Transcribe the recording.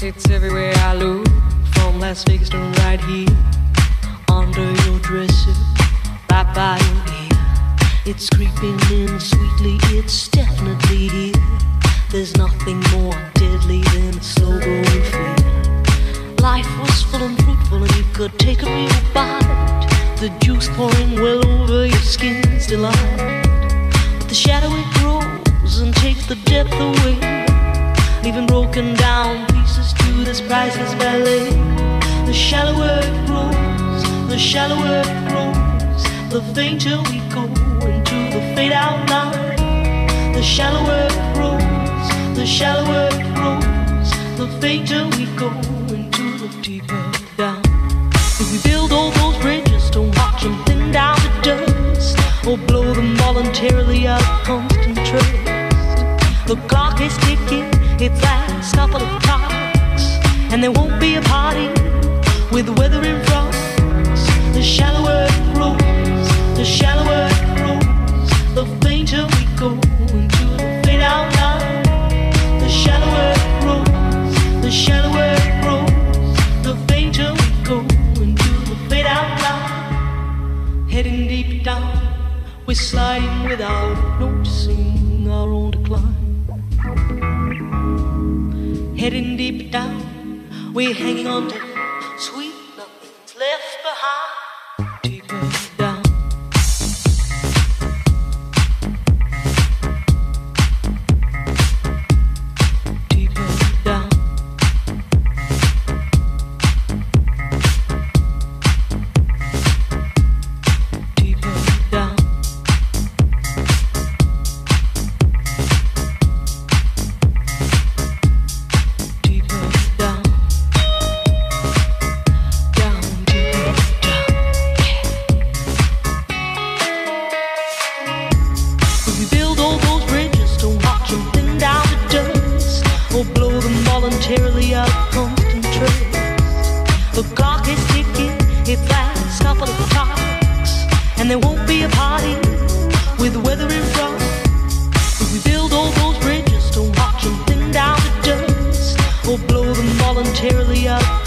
It's everywhere I look, from Las Vegas to right here, under your dresser, right by your ear. It's creeping in sweetly, it's definitely here. There's nothing more deadly than a slow growing fear. Life was full and fruitful, and you could take a real bite. The juice pouring well over your skin's delight. But the shadow it grows and takes the depth away, leaving broken down priceless ballet. The shallower it grows, the shallower it grows, the fainter we go into the fade out line. The shallower it grows, the shallower it grows, the fainter we go into the deeper down. If we build all those bridges, don't watch them thin down to dust, or blow them voluntarily out of constant trust. The clock is ticking, its last couple of clocks, and there won't be a party with the weather in front. The shallower it grows, the shallower it grows, the fainter we go into the fade out line. The shallower it grows, the shallower it grows, the fainter we go into the fade out line. Heading deep down, we're sliding without noticing our own decline. Heading deep down, we're hanging on. to or blow them voluntarily out of constant trust. The clock is ticking, its last couple of clocks, and there won't be a party with the weather in front. If we build all those bridges, don't watch them thin down to dust, or blow them voluntarily out